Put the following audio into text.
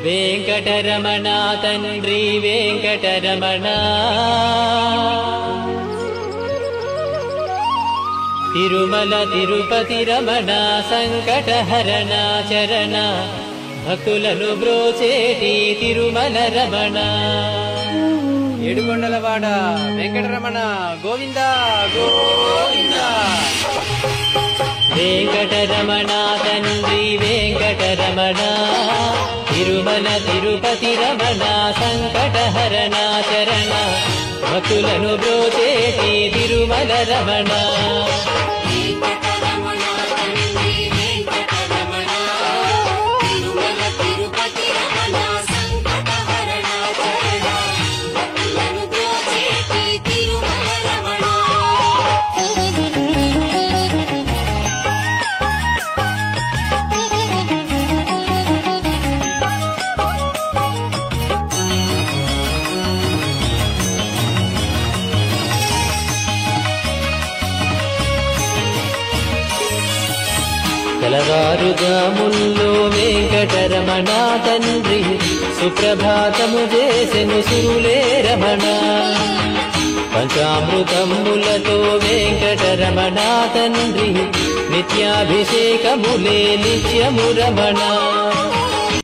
వెంకటరమణ తండ్రి వెంకటరమణ. తిరుమల తిరుపతి రమణ సంకటహరణ చరణ. భక్తులను బ్రోచేటి తిరుమల రమణ. ఏడుకొండలవాడ వెంకటరమణ గోవింద గోవింద. వెంకటరమణ తండ్రి వెంకటరమణ. తిరుమల తిరుపతి రమణ సంకటహరణ చరణ భక్తులను బ్రోచేటి తిరుమల రమణ. తెలవారుగా తెలవారుజాముల్లో వెంకటరమణ తండ్రి సుప్రభాతము చేసెను సురులే రమణ. పంచామృతములతో వెంకటరమణ తండ్రి నిత్యాభిషేకములే నిత్యము రమణ.